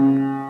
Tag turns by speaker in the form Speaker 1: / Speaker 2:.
Speaker 1: Música hum.